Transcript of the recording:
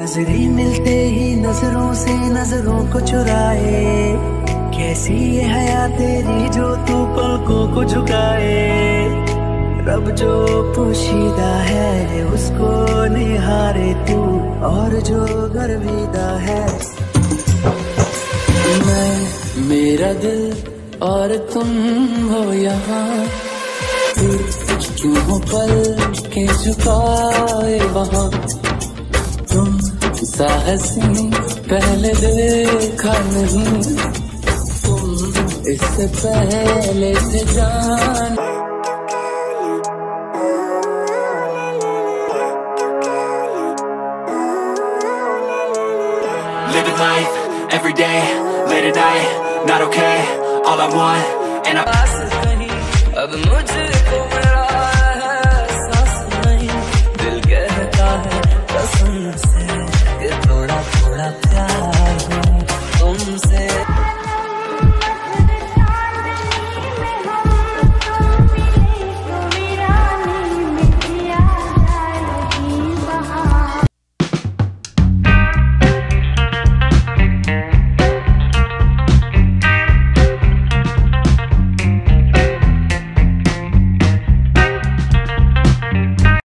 नजरी मिलते ही नज़रों से नज़रों को चुराए। कैसी ये हया तेरी जो तू पलकों को झुकाए? रब जो पोशीदा है, उसको निहारे तू, और जो गर्विदा है। मैं, मेरा दिल और तुम हो यहाँ। क्यों पल के झुकाए वहाँ? साहसी पहले देखा नहीं तुम इससे पहले थे जान Living life every day, late at night, not okay. All I want, and I. अब मुझे